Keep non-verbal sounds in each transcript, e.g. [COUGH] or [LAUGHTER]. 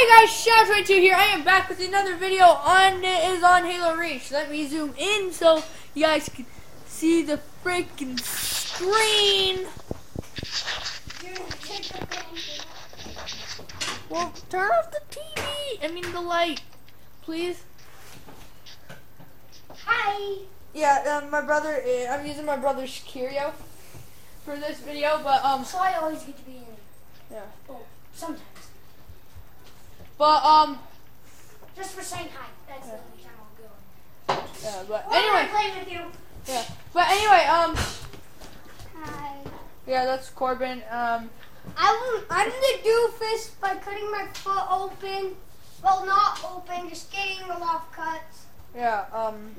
Hey guys, Shadow22 here. I am back with another video on it is on Halo Reach. Let me zoom in so you guys can see the freaking screen. Well, turn off the TV. I mean the light, please. Hi. Yeah, um, my brother. Uh, I'm using my brother's curio for this video, but um, So I always get to be in. yeah. Oh, sometimes. But um, Just for saying hi. That's the only time I'll go. yeah. But anyway, playing with you. yeah. But anyway, um, Hi. yeah, that's Corbin. Um. I will, I'm the doofus by cutting my foot open. Well, not open, just getting the loft cuts. Yeah, um,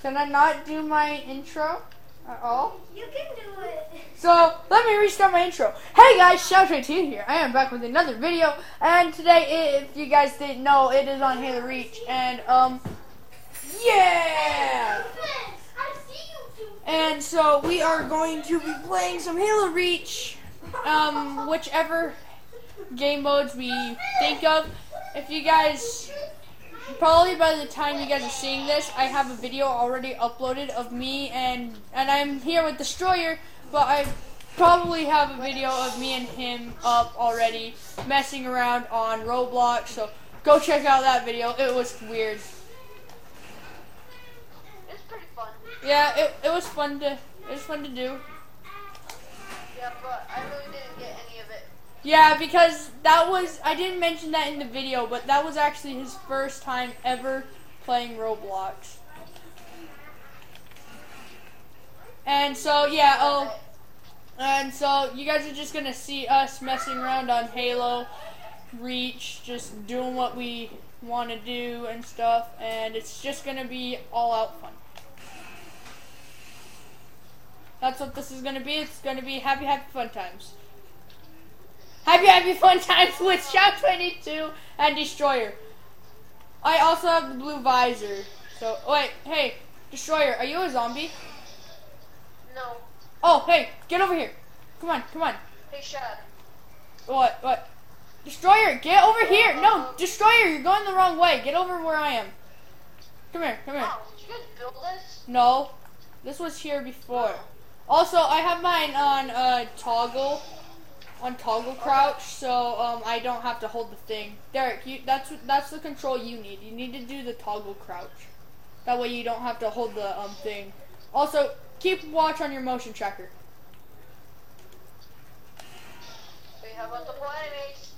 can I not do my intro at all? You can do it. So, let me restart my intro. Hey guys, Shadow22 here. I am back with another video, and today, if you guys didn't know, it is on Halo Reach, and, um, yeah! I see you two. And so, we are going to be playing some Halo Reach, um, whichever game modes we think of. If you guys Probably by the time you guys are seeing this, I have a video already uploaded of me and and I'm here with Destroyer, but I probably have a video of me and him up already messing around on Roblox. So go check out that video. It was weird. It's pretty fun. Yeah, it, it was fun to it was fun to do. Yeah, but I really didn't Yeah, because that was I didn't mention that in the video, but that was actually his first time ever playing Roblox. And so yeah, oh and so you guys are just gonna see us messing around on Halo Reach, just doing what we want to do and stuff, and it's just gonna be all out fun. That's what this is gonna be. It's gonna be happy, happy fun times. Happy, happy fun times with Shadow 22 and Destroyer. I also have the blue visor. So, wait, hey, Destroyer, are you a zombie? No. Oh, hey, get over here. Come on, come on. Hey, Shad. What, what? Destroyer, get over here. No, Destroyer, you're going the wrong way. Get over where I am. Come here, come here. Wow, did you guys build this? No, this was here before. Also, I have mine on uh, toggle, on toggle crouch, so um, I don't have to hold the thing. Derek, you, that's that's the control you need. You need to do the toggle crouch. That way you don't have to hold the um thing. Also, keep watch on your motion tracker. Wait, how about the enemies?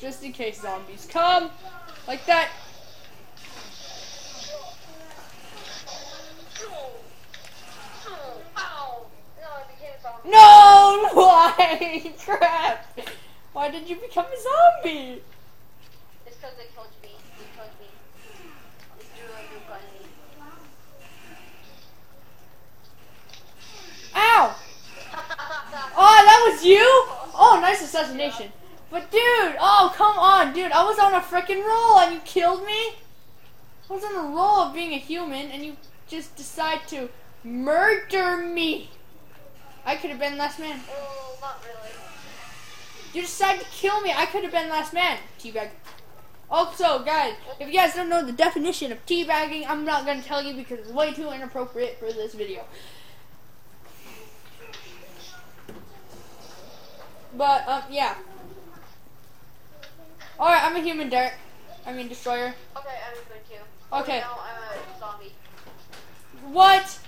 just in case zombies come like that. Ow! No, I became a zombie. No, why? Crap! Why did you become a zombie? It's because they killed me. They killed me. They threw a nuke on me. Ow! [LAUGHS] Oh, that was you? Oh, nice assassination. But dude, oh come on, dude, I was on a freaking roll and you killed me? I was on a roll of being a human and you just decide to murder me. I could have been last man. Oh, not really. You decided to kill me. I could have been last man. Teabag. Also, guys, if you guys don't know the definition of teabagging, I'm not going to tell you because it's way too inappropriate for this video. But, um, yeah. Alright, I'm a human, Derek. I mean, destroyer. Okay, I'm good too. Okay. Now I'm a zombie. What?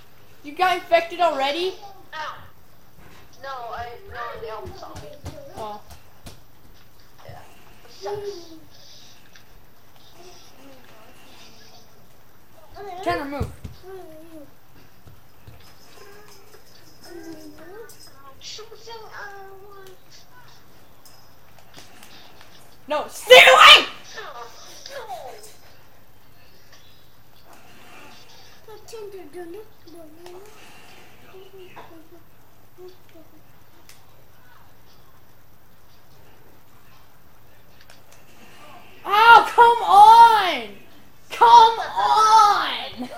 You got infected already? Ow! No, I no, the elf zombie. Oh. Yeah. Sucks. Tanner, move. No, stay away! No. Oh, come on! Come on!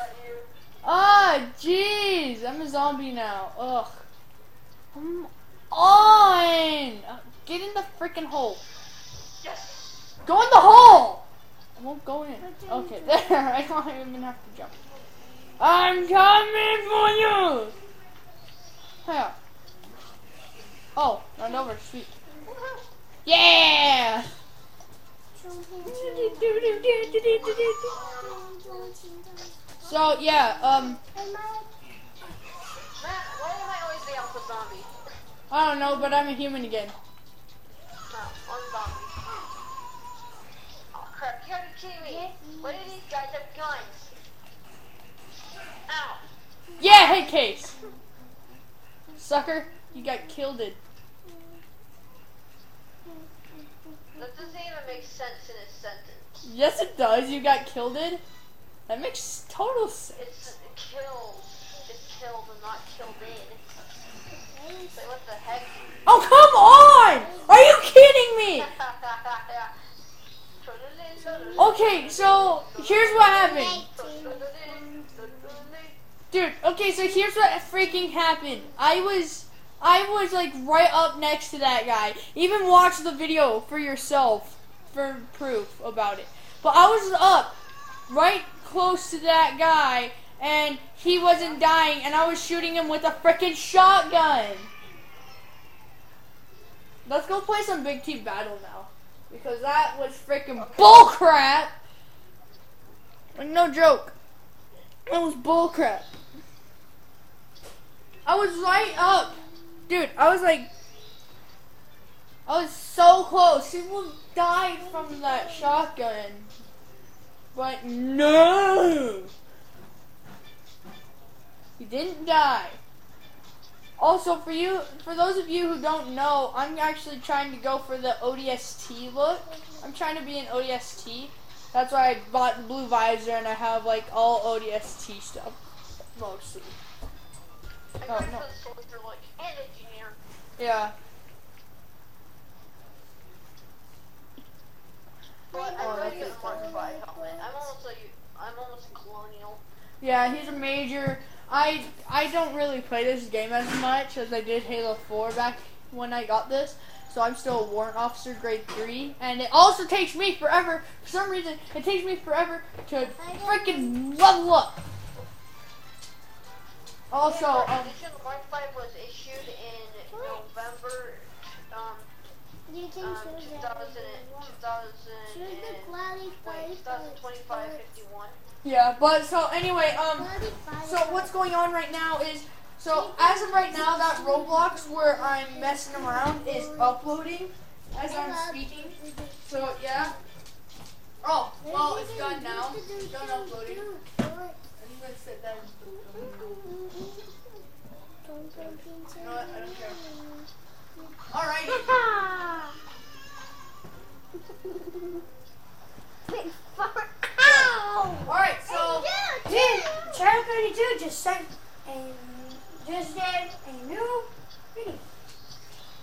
Ah, jeez, I'm a zombie now. Ugh. Come on! Get in the freaking hole. Yes. Go in the hole! I won't go in. Okay, [LAUGHS] there. I don't even have to jump. I'm coming for you! Yeah. Oh, run over. Sweet. [LAUGHS] Yeah! So, yeah, um, Matt, why am I always the alpha zombie? I don't know, but I'm a human again. I'm zombie. Oh crap, you be kidding me. Why do these guys have guns? Ow. Yeah, hey, Case. Sucker, you got killed it. That doesn't even make sense in a sentence. Yes, it does. You got killed it. That makes total sense. It's killed. It's killed and not killed in. Like, what the heck? Oh, come on! Are you kidding me? [LAUGHS] Okay, so here's what happened. Dude, okay, so here's what freaking happened. I was I was like right up next to that guy. Even watch the video for yourself for proof about it. But I was up right close to that guy and he wasn't dying and I was shooting him with a freaking shotgun. Let's go play some big team battle now. Because that was freaking bullcrap. Like no joke. That was bullcrap. I was right up. Dude, I was like I was so close. People died from that shotgun. But no. He didn't die. Also, for you, for those of you who don't know, I'm actually trying to go for the ODST look. I'm trying to be an ODST. That's why I bought blue visor and I have like all ODST stuff, mostly. Oh, no. soldier and engineer. Yeah. But Oh, I'm that's going to get it. a Mark V helmet. I'm almost like I'm almost colonial. Yeah, he's a major. I I don't really play this game as much as I did Halo 4 back when I got this. So I'm still a warrant officer grade 3 and it also takes me forever for some reason it takes me forever to freaking level up. Also, Yeah, um edition Mark V was issued in November, um, You can um, 2000, it. 2000 and, wait, 2025, 51. yeah, but so anyway, um So what's going on right now is, so as of right now, that Roblox where I'm messing around is uploading as I'm speaking. So yeah. Oh, well, it's done now. It's done uploading. Care. Alrighty. Ow! Alright, so Dude, Channel 32 just sent a just did a new video.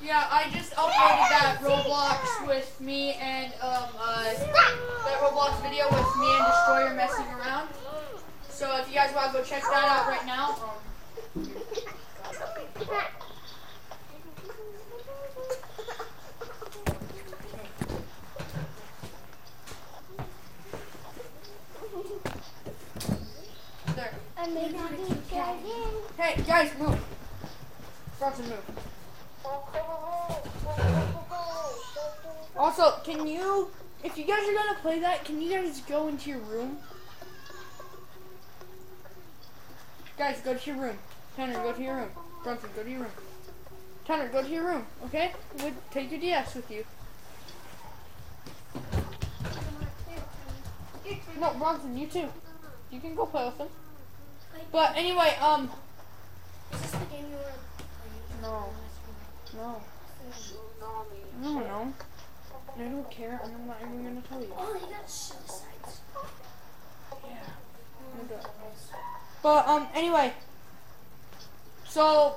yeah, I just uploaded that Roblox with me and um uh that Roblox video with me and Destroyer messing around. So if you guys want to go check that out right now. Hey guys, move. Bronson, move. Also, can you, if you guys are gonna play that, can you guys go into your room? Guys, go to your room. Tanner, go to your room. Bronson, go to your room. Tanner, go to your room, okay? Would take your DS with you. No, Bronson, you too. You can go play with them. But anyway, um, Is this the game you were no, no, no, no. I don't care, and I'm not even gonna tell you. Oh, you got suicides. But um, anyway, so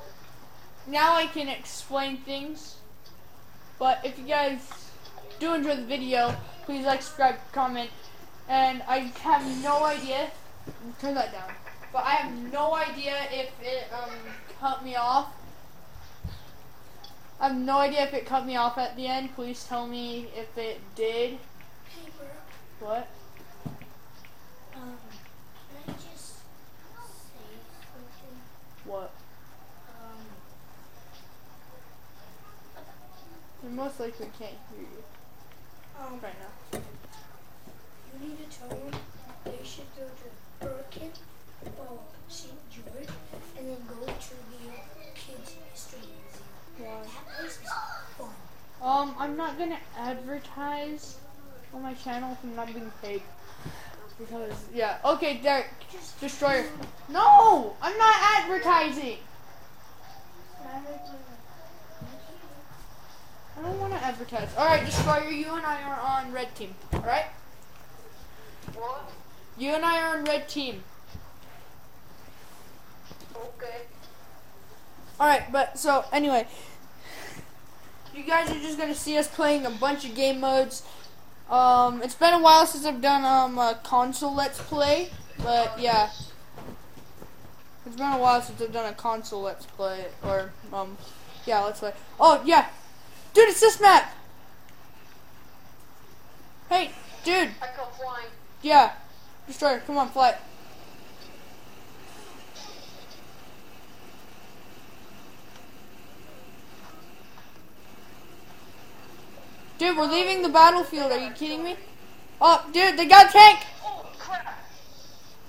now I can explain things. But if you guys do enjoy the video, please like, subscribe, comment, and I have no idea. Turn that down. But I have no idea if it um cut me off. I have no idea if it cut me off at the end. Please tell me if it did. Hey. What? Um, can I just say something? What? Um, most likely can't hear you um, right now. you need to tell them they should go to Birkin or St. George and then go to the Kids History Museum. Why? That place is fun. Um, I'm not gonna advertise on my channel if I'm not being paid. Because, yeah. Okay, Derek. Destroyer. No! I'm not advertising! I don't want to advertise. Alright, Destroyer, you and I are on red team. Alright? What? You and I are on red team. Okay. Alright, but so anyway, you guys are just gonna see us playing a bunch of game modes. Um, it's been a while since I've done um a console let's play, but yeah, it's been a while since I've done a console let's play or um yeah let's play. Oh yeah, dude, it's this map. Hey, dude, I come flying. yeah, destroyer, come on, fly. Dude, we're leaving the battlefield. Are you kidding me? Oh, dude, they got a tank. Oh!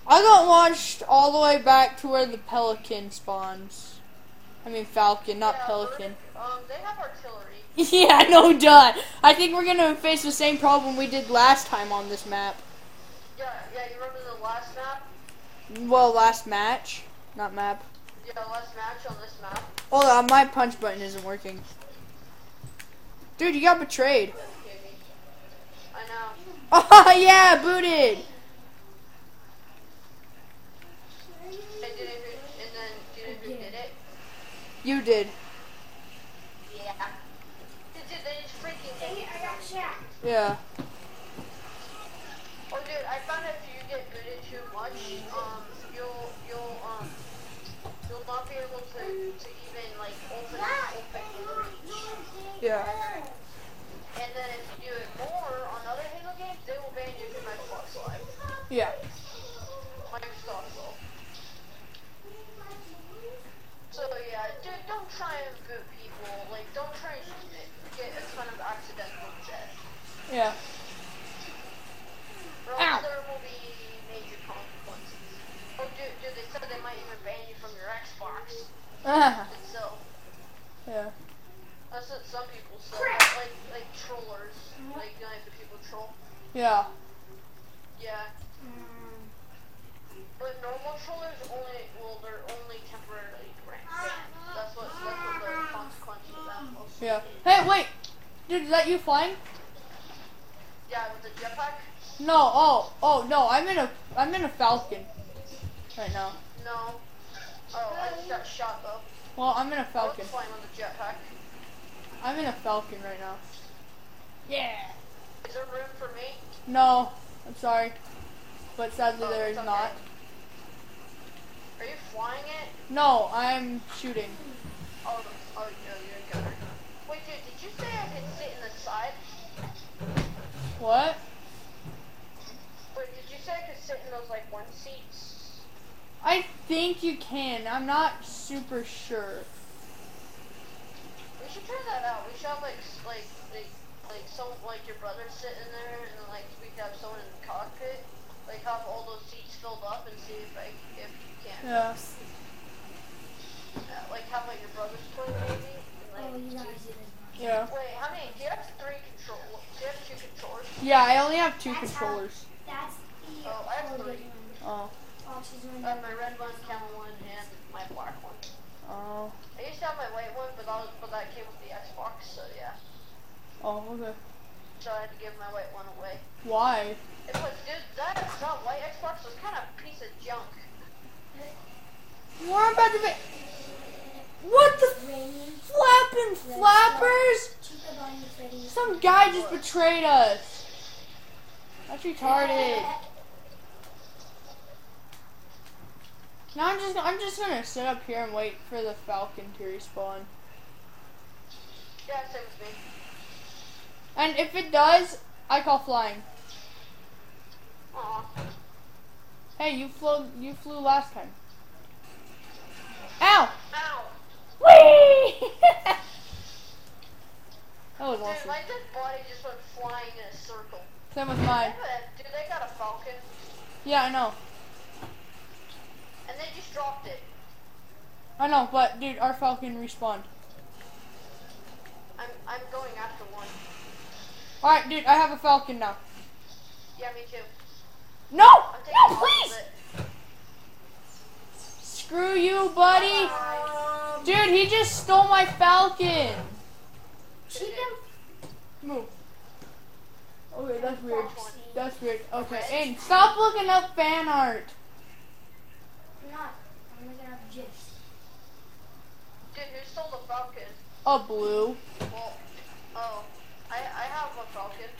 I got launched all the way back to where the pelican spawns. I mean falcon, not Yeah, pelican. Um, they have artillery. [LAUGHS] yeah, no duh. I think we're gonna face the same problem we did last time on this map. Yeah, yeah. You remember the last map? Well, last match, not map. Yeah, last match on this map. Hold on, my punch button isn't working. Dude, you got betrayed. I know. [LAUGHS] Oh yeah, booted. And, did it, and then do you did it? You did. Yeah. Dude, dude, they just freaking hate it. I got shot. Yeah. Oh, dude, I found out if you get booted too much, um, you'll, you'll, um, you'll not be able to, to even, like, open, open your reach. Yeah. Yeah. Or Ow. there will be major consequences. Oh, dude, dude, they said they might even ban you from your Xbox Ah, itself. yeah. That's what some people say. Crap. Like, like trollers. Like, you know, like the people troll. Yeah. Yeah. But normal trollers only, well, they're only temporarily banned. That's what, that's what the consequence of that was. Yeah. Hey, wait. Dude, is that you flying? Yeah, with the jetpack? No. Oh. Oh no. I'm in a. I'm in a falcon. Right now. No. Oh, I just got shot though. Well, I'm in a I falcon. flying on the jetpack. I'm in a falcon right now. Yeah. Is there room for me? No. I'm sorry. But sadly Oh, there is okay. not. Are you flying it? No, I'm shooting. Oh, oh, yeah, you're a gunner. Wait, dude, did you say I could sit in the side? What? Wait, did you say I could sit in those like one seats? I think you can. I'm not super sure. We should try that out. We should have like like like like some like your brother sitting there, and then like we could have someone in the cockpit, like have all those seats filled up, and see if I if you can. Yeah. Uh, like have like your brother's play maybe. And, like, Oh, you two- guys did. Yeah. Wait, how many? Do you have three control? Do you have two controllers? Yeah, I only have two That's controllers. That's the Oh, I have three. one. Oh. Oxygen. I have my red one, camel one, and my black one. Oh. I used to have my white one, but that was, but that came with the Xbox, so yeah. Oh, okay. So I had to give my white one away. Why? It was dude, that that white Xbox was kind of a piece of junk. We're about to be. What the flapping flappers? Some guy just betrayed us. That's retarded. Now I'm just I'm just gonna sit up here and wait for the falcon to respawn. Yeah, same with me. And if it does, I call flying. Aw. Hey, you flew you flew last time. Ow! Ow. Whee! that was Dude, awesome. my dead body just went flying in a circle. Same with mine. Dude, they got a falcon, Yeah, I know. and they just dropped it. I know, but dude, our falcon respawned. I'm I'm going after one. Alright, dude, I have a falcon now. Yeah, me too. No! No, please! Screw you, buddy! Um, Dude, he just stole my falcon! keep him. Move. Okay, that's weird. Foxy. That's weird. Okay, and stop looking up fan art. I'm not. I'm looking up gifs. Dude, who stole the falcon? Oh, blue. Well, oh, I I have a falcon.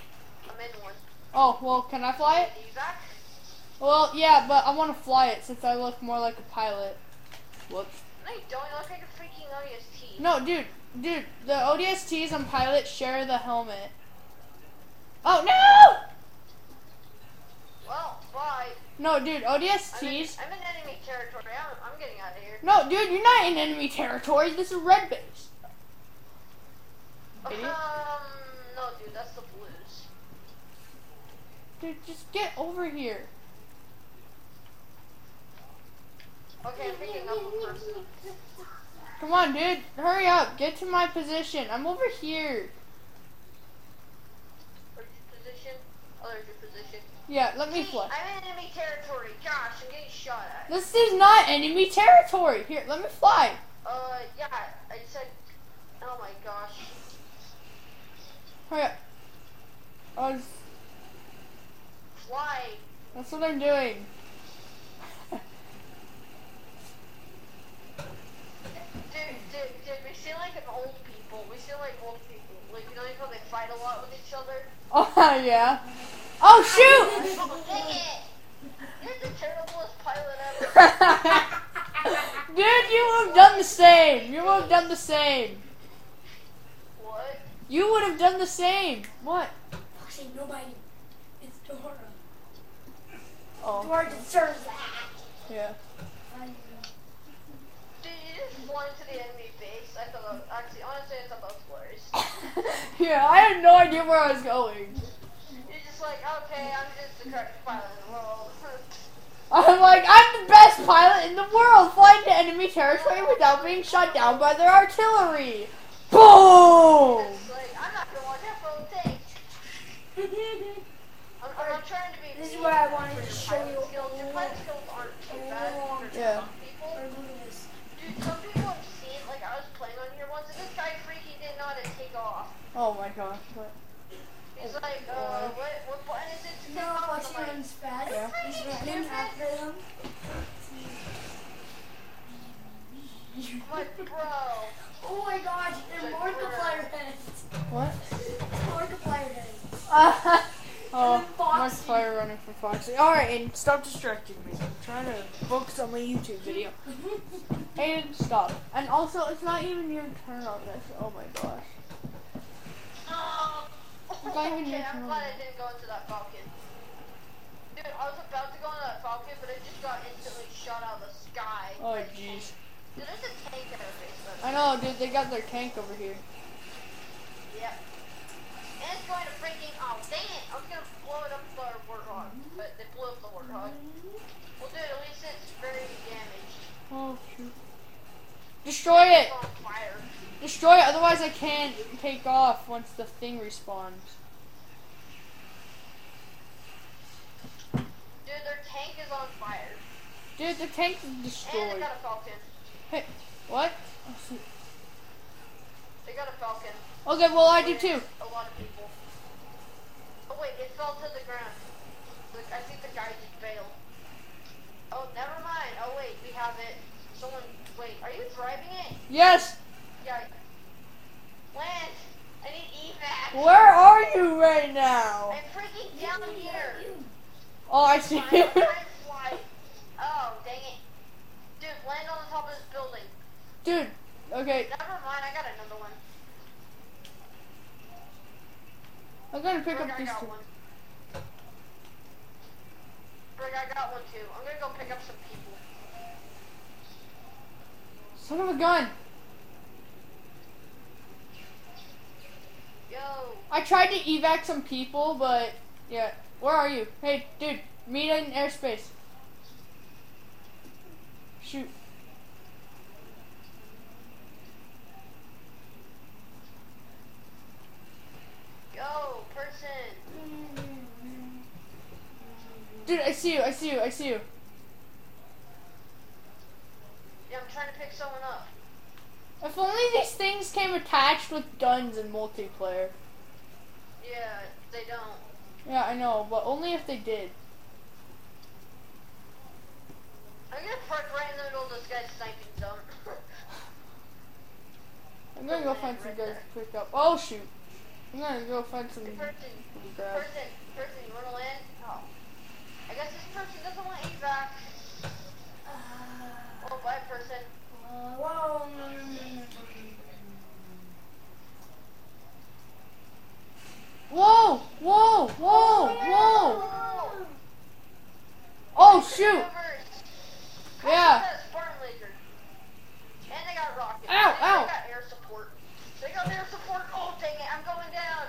I'm in one. Oh, well, can I fly it? Evac? Well, yeah, but I want to fly it since I look more like a pilot. Whoops. No, you don't. You look like a freaking ODST. No, dude, dude, the ODSTs and pilots share the helmet. Oh, no! Well, bye. No, dude, I'm in, ODSTs. I'm in enemy territory. I'm, I'm getting out of here. No, dude, you're not in enemy territory. This is red base. Um, no, dude, that's the blues. Dude, just get over here. Okay, I'm picking up a person. Come on, dude. Hurry up. Get to my position. I'm over here. Where's your position? Position. Yeah, let me Gee, fly. I'm in enemy territory. Gosh, I'm getting shot at. This is not enemy territory. Here, let me fly. Uh, yeah, I said. Oh my gosh. Hurry up. I was, Fly. that's what I'm doing. Dude, dude, dude, we seem like an old people. We seem like old people. Like, you know how they fight a lot with each other? [LAUGHS] Oh, yeah. Oh, shoot! Dang [LAUGHS] it! You're the terriblest pilot ever. Dude, you would have done the same. You would have done the same. what? You would have done the same. What? Foxy, nobody. It's Dora. Oh, Dora deserves that. yeah. I know. Dude, you just flew into the enemy base. I thought actually, honestly, I thought that was hilarious. yeah, I had no idea where I was going. You're just like, okay, I'm just the correct pilot in the world. [LAUGHS] I'm like, I'm the best pilot in the world, flying to enemy territory without being shot down by their artillery. Boom! It's like, I'm not gonna watch that phone take. [LAUGHS] I'm, I'm not trying to be This is mean what I wanted to show you Skills. Your pilot skills aren't too bad compared to Yeah. some people. Or look at this. Dude, some people have seen, like, I was playing on here once, and this guy freaking didn't know take off. Oh my gosh. What? He's like, uh, what, what is And runs fast. Yeah. He's running after them. I'm bro. Oh my gosh, they're Markiplier heads. What? Markiplier heads. oh, Foxy. Markiplier running for Foxy. Alright, and stop distracting me. I'm trying to focus on my YouTube video. And stop. And also, it's not even your turn on this. Oh my gosh. Oh, even okay, I'm glad I didn't go into that falcon. I was about to go into that falcon, but it just got instantly shot out of the sky. Oh jeez. Dude, there's a tank in our base. I know, dude. They got their tank over here. Yep. And it's going to freaking, oh dang it, I was gonna blow it up with our warthog, but they blew up the warthog. Well dude, at least it's very damaged. Oh shoot. Destroy it. On. Destroy it. Otherwise, I can't take off once the thing respawns. Dude, their tank is on fire. Dude, the tank is And they destroyed. got a falcon. Hey, what? Oh. They got a falcon. Okay, well I do too. A lot of people. Oh wait, it fell to the ground. Look, I think the guy just bailed. Oh, never mind. Oh wait, we have it. Someone, wait, are you driving it? Yes. Yeah. Lance, I need evac. Where are you right now? I'm freaking down here. Oh, I see Fine, you. I'm trying to fly. Oh, dang it. Dude, land on the top of this building. Dude. Okay. Never mind, I got another one. I'm gonna pick up I these got two. one. I got one too. I'm gonna go pick up some people. Son of a gun! Yo. I tried to evac some people, but yeah. Where are you? Hey, dude, meet in airspace. Shoot. Person. Dude, I see you, I see you, I see you. Yeah, I'm trying to pick someone up. If only these things came attached with guns in multiplayer. Yeah, they don't. Yeah, I know, but only if they did. I'm gonna park right in the middle of this guy's sniping zone. [LAUGHS] I'm gonna go find some guys to pick up. Oh shoot. I'm gonna go find some person, grab. person, person, you wanna land? Oh. I guess this person doesn't want evac. Oh, bye, person. Whoa. Whoa! Whoa! Whoa! Whoa! Whoa! Oh shoot! Yeah. And they got rockets. Ow, ow. They got air support. They got air support. Oh, dang it. I'm going down.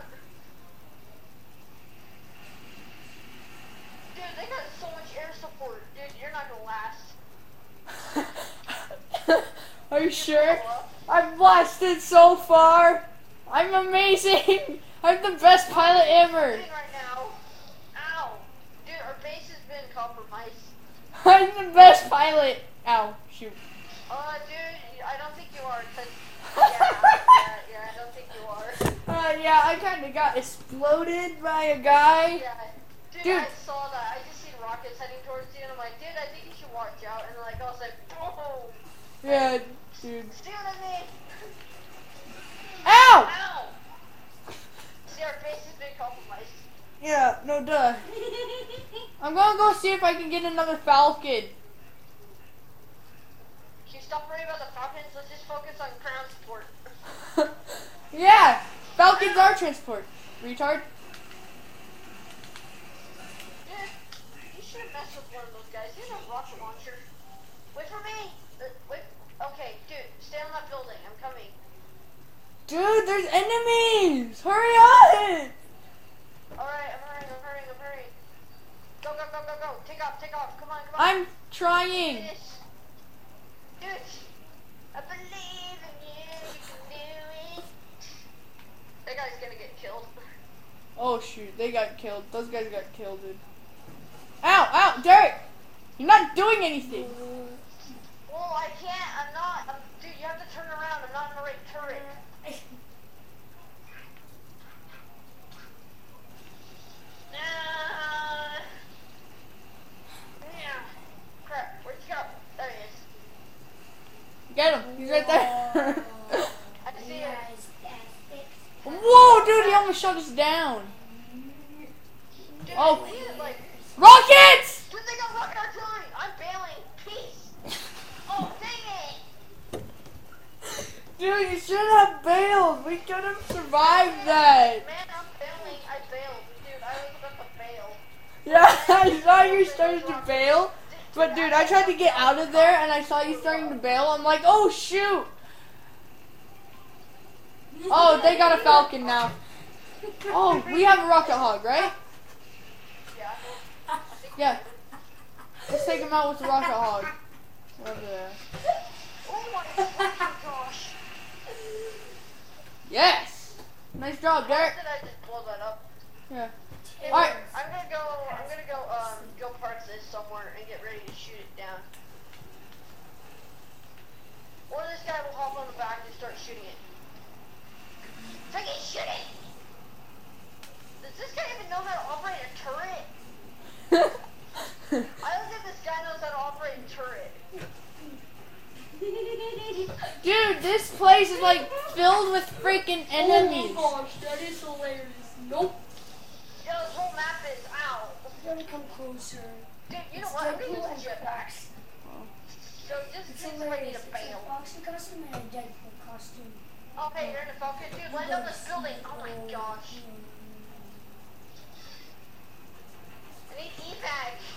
Dude, they got so much air support. Dude, you're not gonna last. Are you sure? I've blasted so far. I'm amazing. [LAUGHS] I'm the best pilot ever. Right now. Ow. Dude, our base has been compromised. [LAUGHS] I'm the best pilot. Ow! Shoot. Uh, dude, I don't think you are. [LAUGHS] Yeah, yeah, yeah, I don't think you are. Uh, yeah, I kind of got exploded by a guy. Yeah. Dude, Dude. I saw that. I just seen rockets heading towards you, and I'm like, dude, I think you should watch out. And like, I was like, boom. Yeah, dude. Shoot at me. Ow! Ow. See, our base has been compromised. Yeah, no duh. I'm gonna go see if I can get another Falcon. Can you stop worrying about the Falcons? Let's just focus on ground support. [LAUGHS] yeah, Falcons are transport. Retard. Dude, you should have messed with one of those guys. He has a rocket launcher. Wait for me. Okay, dude, stay on that building. I'm coming. Dude, there's enemies! Hurry up! Alright, I'm hurrying, I'm hurrying, I'm hurrying. Go, go, go, go, go. Take off, take off. Come on, come on. I'm trying. Dude, I believe in you. You can do it. That guy's gonna get killed. Oh shoot, they got killed. Those guys got killed, dude. Ow, ow, Derek! You're not doing anything. Well, I can't. I'm not. I'm, dude, you have to turn around. I'm not in the right turret. Nah. Yeah. Crap. Where'd you go? There he is. Get him. He's right there. I see him. Whoa, dude, he almost shut us down. Dude, Oh. I see it, like, Rockets! dude, they got rocket artillery. I'm bailing. Peace. Oh, dang it. Dude, you should have bailed. We could have survived that. Man, I'm failing. I bailed. Dude, I was about to bail. Yeah, [LAUGHS] I saw you started to bail. But dude, I tried to get out of there and I saw you starting to bail. I'm like, oh shoot. Oh, they got a falcon now. Oh, we have a rocket hog, right? Yeah. I think we Yeah. Let's take him out with the rocket hog. Over there. Oh my fucking gosh. Yes. Nice job, Derek. did I just blow that up? Yeah. Hey, Alright. I'm gonna go. I'm gonna go. Um, go park this somewhere and get ready to shoot it down. Or this guy will hop on the back and start shooting it. Freaking shoot it! Does this guy even know how to operate a turret? [LAUGHS] I don't think this guy knows how to operate a turret. [LAUGHS] Dude, this place is like filled with freaking enemies. Oh my gosh, that is hilarious. Nope. Yo, this whole map is out. You gotta come closer. Dude, you know what? I'm to use jetpacks. So this is ready to fail. Fox and costume and a Deadpool costume. Okay, you're in the Falcon. Dude, land on this building. Oh my gosh. I need e-bags.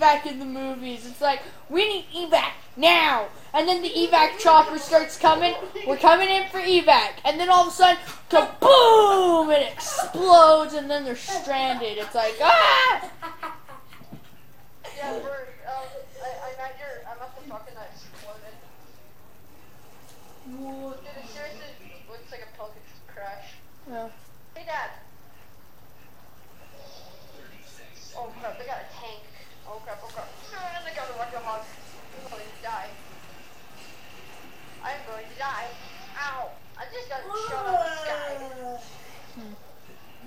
Evac in the movies. It's like we need evac now, and then the evac chopper starts coming. We're coming in for evac, and then all of a sudden, kaboom! It explodes, and then they're stranded. It's like ah! Yeah, Bert, um, I, I'm at your, I'm at the fucking that exploded. Dude, it seriously looks like a Pelican crash. Yeah. Hey, Dad. Oh crap, they got a tank. Oh crap, oh crap. Ah, they got a rocket hog. I'm going to die. I'm going to die. Ow! I just got shot out of the sky.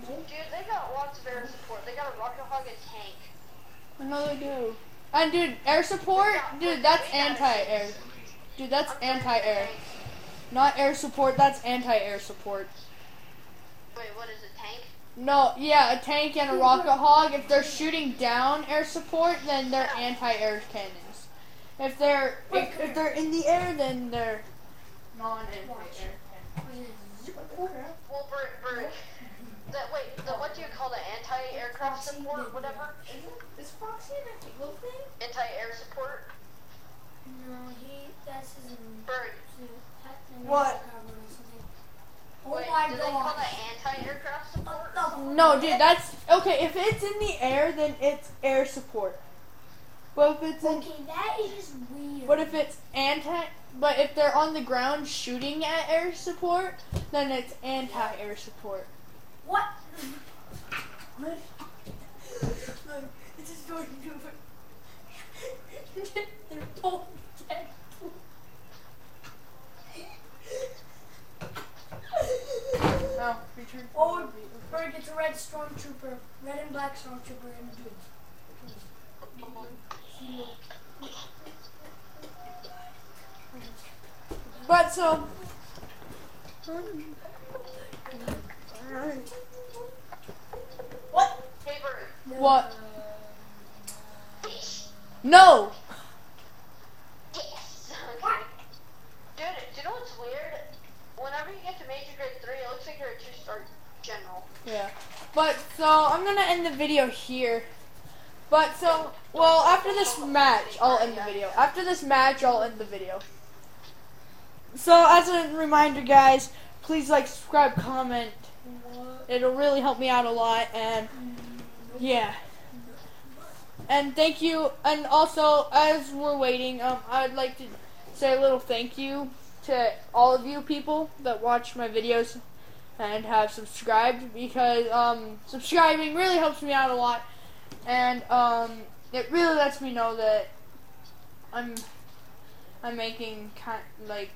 Dude, they got lots of air support. They a rocket hog and tank. They do. And dude, air support, dude, that's anti-air. Dude, that's I'm going to anti-air. Not air support, that's anti-air support. Wait, what is it, tank? No, yeah, a tank and a rocket hog. If they're shooting down air support, then they're anti-air cannons. If they're if, if they're in the air, then they're non-anti-air. Well, Bert, Bert. That, wait, the, what do you call the anti-aircraft support or whatever? Is Foxy an anti thing? Anti-air support? No, he, that's his Bert, What? Oh wait, my do they call that anti-aircraft support? No, dude, that's okay. If it's in the air, then it's air support. But if it's in, Okay, that is just weird. but if it's anti, but if they're on the ground shooting at air support, then it's anti-air support. What? What? Look, it's a story They're both dead. No, return. Oh, Berg, it's a red stormtrooper. Red and black stormtrooper in blue. But um, so. What? Hey, Bert. What? No. Yes. Okay. Dude, do you know what's weird? Whenever you get to Major Grade 3, it looks like you're a two-star general. Yeah. But so I'm gonna end the video here. But so well after this match I'll end the video. After this match I'll end the video. So as a reminder guys, please like, subscribe, comment. It'll really help me out a lot and yeah. And thank you and also as we're waiting, um I'd like to say a little thank you to all of you people that watch my videos and have subscribed because um, subscribing really helps me out a lot, and um, it really lets me know that I'm I'm making like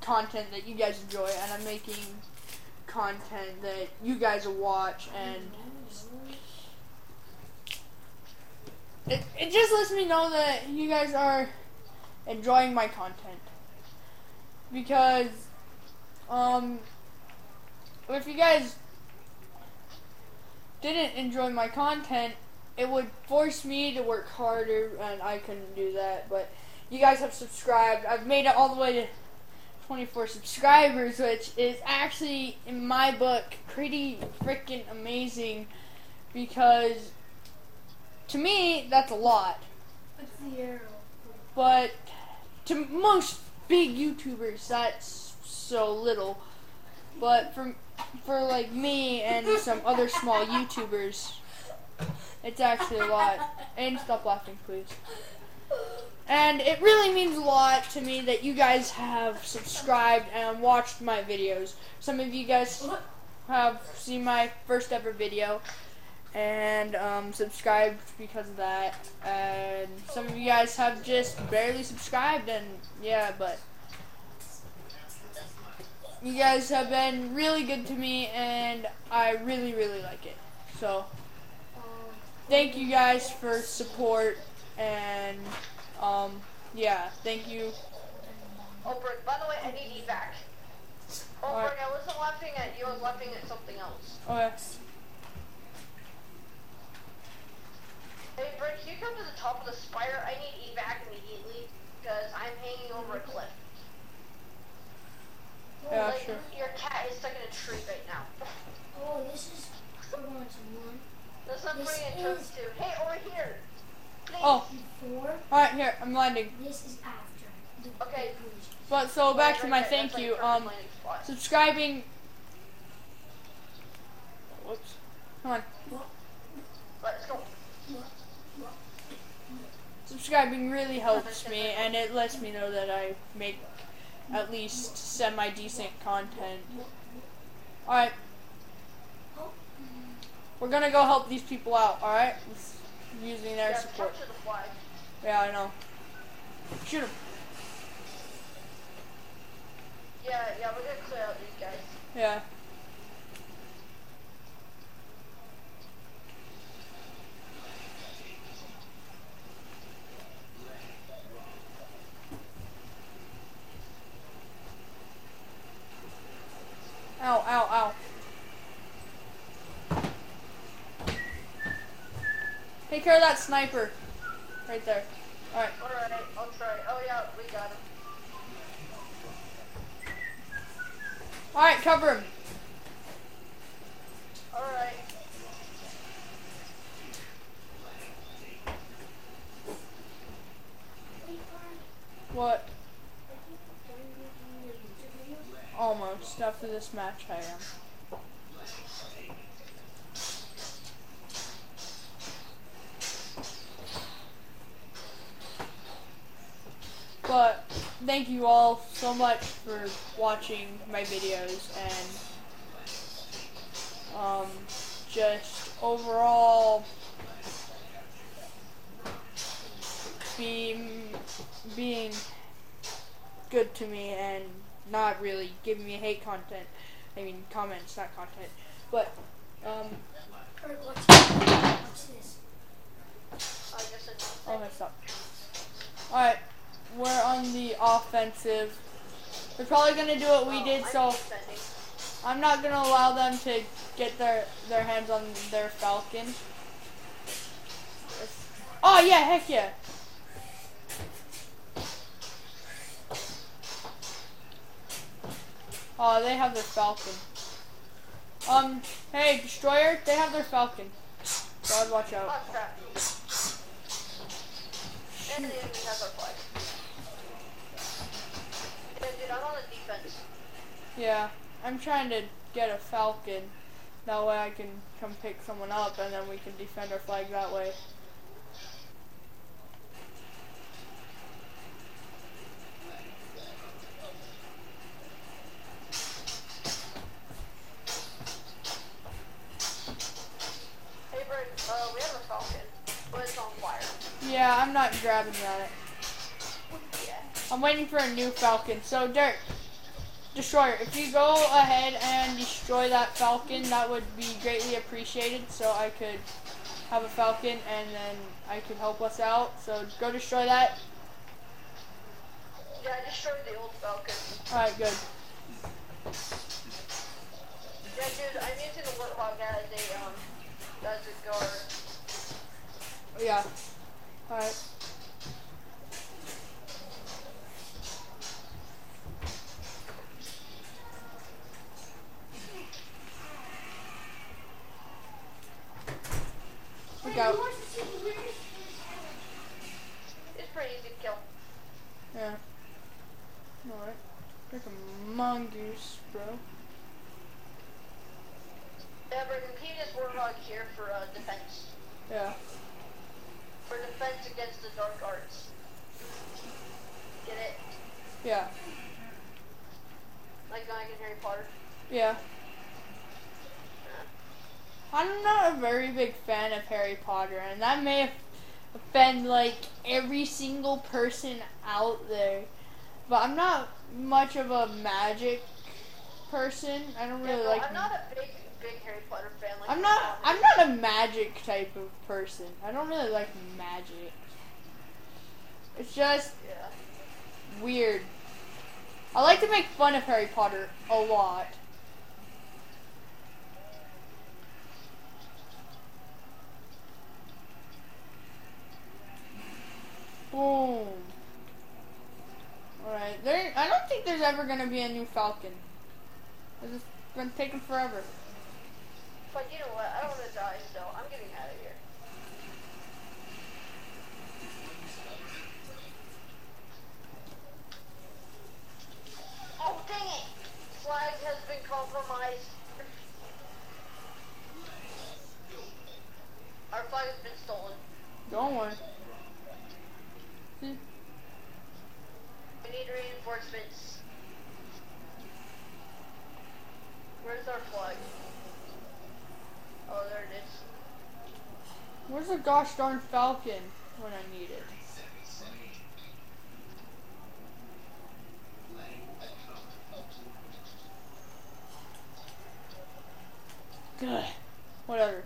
content that you guys enjoy, and I'm making content that you guys will watch, and it it just lets me know that you guys are enjoying my content because um if you guys didn't enjoy my content, it would force me to work harder, and I couldn't do that. But you guys have subscribed. I've made it all the way to 24 subscribers, which is actually, in my book, pretty freaking amazing because to me, that's a lot. What's the arrow? But to most big YouTubers, that's so little. But for for like me and some other small YouTubers, it's actually a lot. And stop laughing, please. And it really means a lot to me that you guys have subscribed and watched my videos. Some of you guys have seen my first ever video and um, subscribed because of that. And some of you guys have just barely subscribed, and yeah, but you guys have been really good to me, and I really, really like it. So, thank you guys for support, and um, yeah, thank you. Oh, Bert, by the way, I need evac. Oh, Alright. Bert, I wasn't laughing at you, I was laughing at something else. Oh, Okay. Hey, Bert, can you come to the top of the spire? I need evac immediately, because I'm hanging over a cliff. Yeah, like, sure. your cat is stuck in a tree right now. Oh, this is. We're going to one. That's not This pretty in is- too. Hey, over here! Please. Oh, Before, alright, here, I'm landing. this is after. Okay. But so back to my thank you. Um, perfect landing subscribing. Whoops. Come on. Let's go. Subscribing really helps me, [LAUGHS] and it lets me know that I make at least semi decent content. Alright. We're gonna go help these people out, alright? Using their Yeah, support. Yeah, I know. Shoot him. Yeah, yeah, we're gonna clear out these guys. Yeah. Ow, ow, ow. Take care of that sniper. Right there. Alright. Alright, I'll try. Oh yeah, we got him. Alright, cover him. Alright. What? are you done making your YouTube videos? Almost. After this match, I am. But thank you all so much for watching my videos and um, just overall being being good to me and not really giving me hate content. I mean comments, not content. But um, Alright, watch this. Watch this. I guess it's I'll mess up. All right, we're on the offensive. They're probably gonna do what we did, I'm so defending. I'm not gonna allow them to get their their hands on their Falcon. Oh yeah, heck yeah. Oh, they have their Falcon. Um, hey, Destroyer, they have their Falcon. God, watch out. Oh dude, I'm on the defense. Yeah, I'm trying to get a Falcon. That way I can come pick someone up and then we can defend our flag that way. Hey, Bird, uh, we have a falcon, but it's on fire. Yeah, I'm not grabbing that. I'm waiting for a new Falcon. So, Dirk, Destroyer, if you go ahead and destroy that Falcon, that would be greatly appreciated so I could have a Falcon and then I could help us out. So, go destroy that. Yeah, I destroyed the old falcon. Alright, good. Yeah, dude, I'm using the warthog as a, um, as a guard. Yeah. Alright. Out. It's pretty easy to kill. Yeah. Alright. Like a mongoose, bro. Yeah, but can you just warthog here for, uh, defense? Yeah. For defense against the dark arts. Get it? Yeah. Like like in Harry Potter. Yeah. I'm not a very big fan of Harry Potter, and that may offend like every single person out there. But I'm not much of a magic person. I don't Yeah, really no, like. I'm not a big, big Harry Potter fan. Like I'm not. Um, I'm not a magic type of person. I don't really like magic. It's just Yeah. weird. I like to make fun of Harry Potter a lot. Boom. Alright, there. I don't think there's ever going to be a new Falcon. It's going to take them forever. But you know what? I don't want to die, so I'm getting out of here. Oh, dang it! Flag has been compromised. Our flag has been stolen. Don't worry reinforcements. Where's our flag? Oh, there it is. Where's the gosh darn falcon when I need it? Good. Whatever.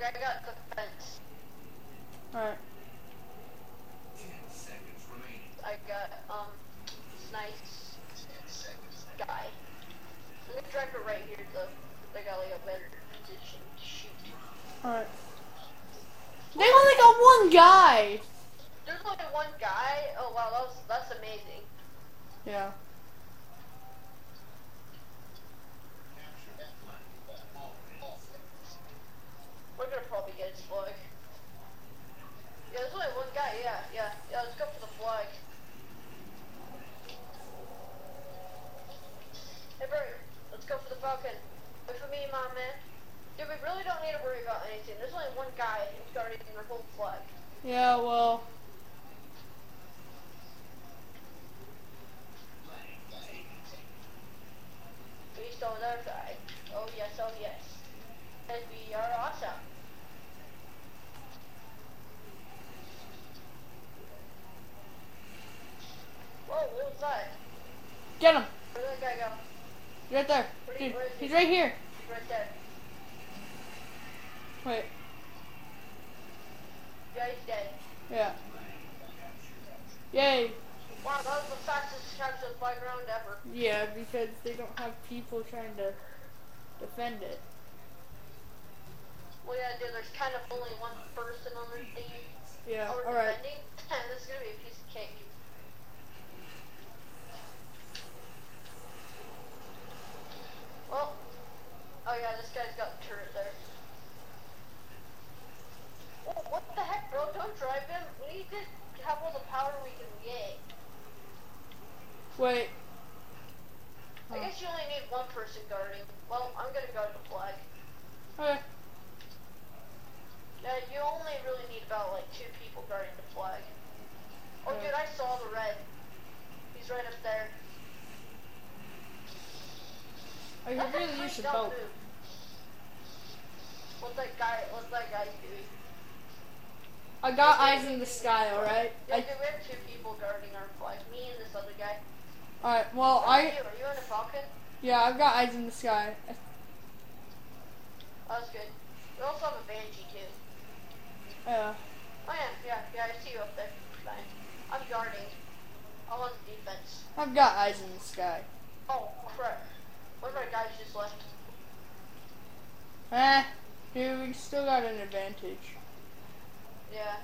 I got the fence. Alright. I got, um, nice guy. I'm gonna drive it right here, though. I got, like, a better position to shoot. Alright. They only got one guy! There's only one guy? Oh, wow, that's, that's amazing. Yeah. We're gonna probably get his flag. Yeah, there's only one guy, yeah, yeah. Yeah, let's go for the flag. Hey, Bert, for. Wait for me, my man. Dude, we really don't need to worry about anything. There's only one guy guarding the whole flag. Yeah, well. Beast on their side. Oh, yes, oh, yes. And we are awesome. Whoa, what was that? Get him! Where did that guy go? He's right there. Dude, he's right here. Right there. Wait. Yeah, he's dead. Yeah. Yay. Wow, that was the fastest capture flag round ever. Yeah, because they don't have people trying to defend it. Well, yeah, dude, there's kind of only one person on the team. Yeah, alright. [LAUGHS] this is gonna be a piece of cake. Well, oh yeah, this guy's got a turret there. Oh, what the heck, bro? Don't drive him. We need to have all the power we can get. Wait. I guess you only need one person guarding. Well, I'm gonna guard the flag. Okay. Yeah, you only really need about like two people guarding the flag. Oh, Yeah. dude, I saw the red. He's right up there. Oh, you That's really pretty [LAUGHS] use a dumb boat. move. What's that guy? What's that guy doing? I got eyes in the sky, alright? Yeah, I, dude, we have two people guarding our flag. Me and this other guy. alright, well, What are I, you? Are you in a falcon? yeah, I've got eyes in the sky. Oh, that's good. We also have a banshee too. Yeah. Oh yeah, yeah, yeah. I see you up there. Fine. I'm guarding. I'm on the defense. I've got eyes in the sky. Oh crap! One of our guys just left. Eh, dude, we still got an advantage. Yeah.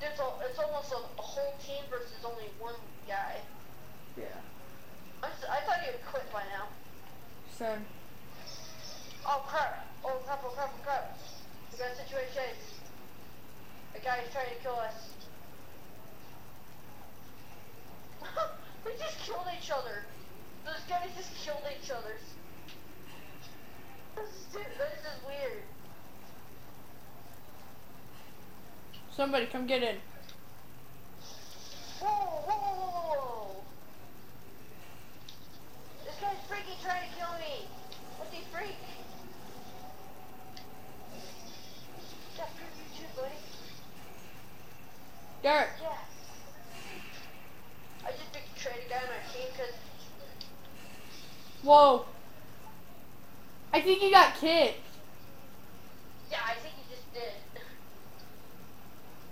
There's a, it's almost a, a whole team versus only one guy. Yeah. I, I thought you would quit by now. Son. Oh crap! Oh crap! Oh crap! Oh crap! We got a situation. A guy is trying to kill us. [LAUGHS] we just killed each other. Those guys just killed each other. This is, this is weird. Somebody come get in. Whoa, whoa, whoa, whoa, whoa. This guy's freaking trying to kill me. What's he freak? You too, buddy. Derek. Yeah. I just betrayed a guy on our team because Whoa. I think he got kicked. yeah, I think he just did.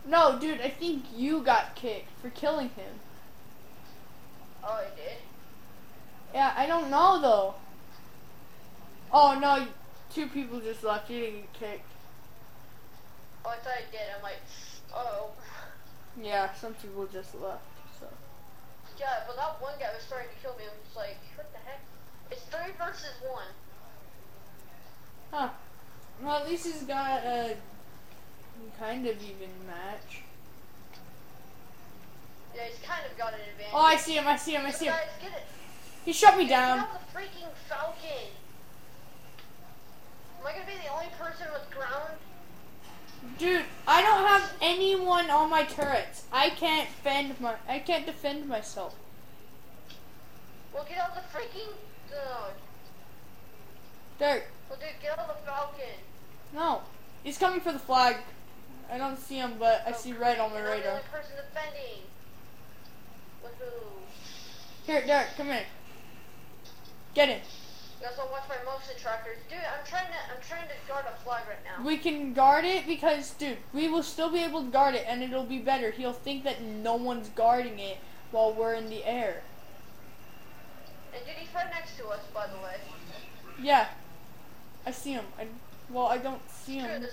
No, dude, I think you got kicked for killing him. Oh, I did. Yeah, I don't know though. Oh no, two people just left. You didn't get kicked. Oh, I thought I did. I'm like, oh. Yeah, some people just left. So. Yeah, but that one guy was trying to kill me. I'm just like, what the heck? It's three versus one. Huh. Well, at least he's got a kind of even match. Yeah, he's kind of got an advantage. Oh, I see him. I see him. I see him. Guys, get it. He shut me Get down. the freaking falcon. Am I gonna be the only person with ground? Dude, I don't have anyone on my turrets. I can't fend my. I can't defend myself. Well, get out the freaking. Uh, Dirt. well, dude, get out the Falcon. No, he's coming for the flag. I don't see him, but I see red on my You're the radar. only person defending. Woohoo. Here, Derek, come here. Get it. You also watch my motion trackers. Dude, I'm trying to I'm trying to guard a flag right now. We can guard it because, dude, we will still be able to guard it, and it'll be better. He'll think that no one's guarding it while we're in the air. And dude, he's right next to us, by the way. Yeah, I see him. I, well, I don't see him.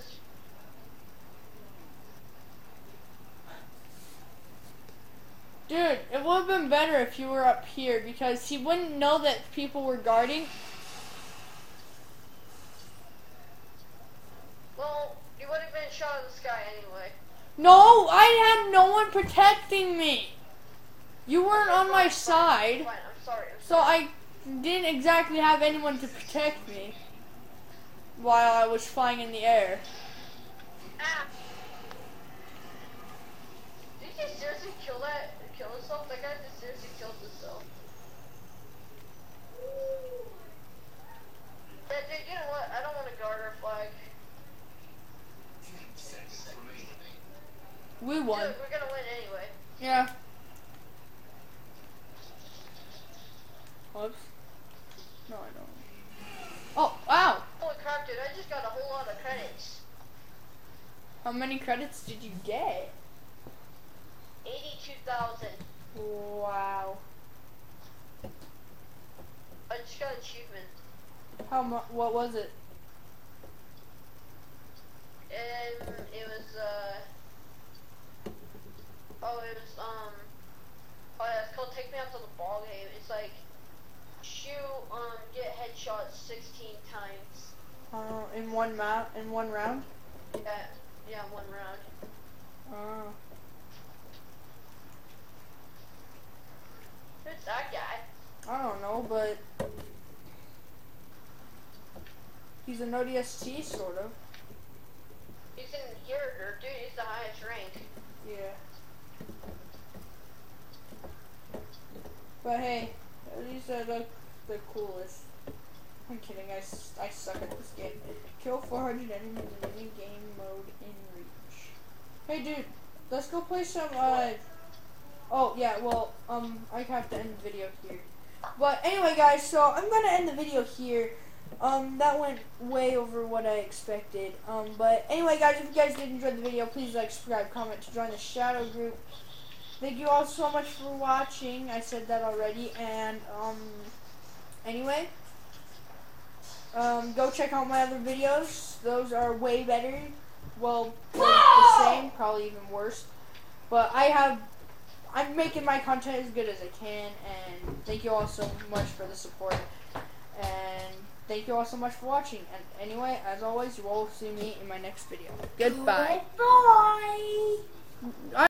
Dude, it would have been better if you were up here because he wouldn't know that people were guarding. Well, you would have been shot in the sky anyway. No, I had no one protecting me. You weren't on my Fine, side, Fine, I'm sorry. I'm so I didn't exactly have anyone to protect me while I was flying in the air. Ah! Did you seriously kill that? Kill himself? That guy just seriously killed himself. Yeah, dude, you know what? I don't want to guard our flag. We Dude, won. we're gonna win anyway. Yeah. Whoops. No, I don't. Oh, wow. Holy crap, dude! I just got a whole lot of credits. How many credits did you get? Eighty-two thousand. Wow. I just got achievement. How much? What was it? And it was, uh... Oh, it was, um... Oh, yeah, it's called Take Me Out to the Ball Game. It's like, shoot, um, get headshots 16 times. Uh, in one map, in one round. Yeah, yeah, one round. Oh. Who's that guy? I don't know, but he's an ODST sort of. He's in here, dude, he's the highest rank. Yeah. But hey, least I look the coolest. I'm kidding. I, I suck at this game. Kill 400 enemies in any game mode in reach. Hey, dude, let's go play some. Uh. Oh yeah. Well, um, I have to end the video here. But anyway, guys, so I'm gonna end the video here. Um, that went way over what I expected. Um, but anyway, guys, if you guys did enjoy the video, please like, subscribe, comment to join the Shadow group. Thank you all so much for watching. I said that already. And um, anyway, um, go check out my other videos. Those are way better. Well, the same, probably even worse. But I have, I'm making my content as good as I can. And thank you all so much for the support. And thank you all so much for watching. And anyway, as always, you will see me in my next video. Goodbye. Goodbye.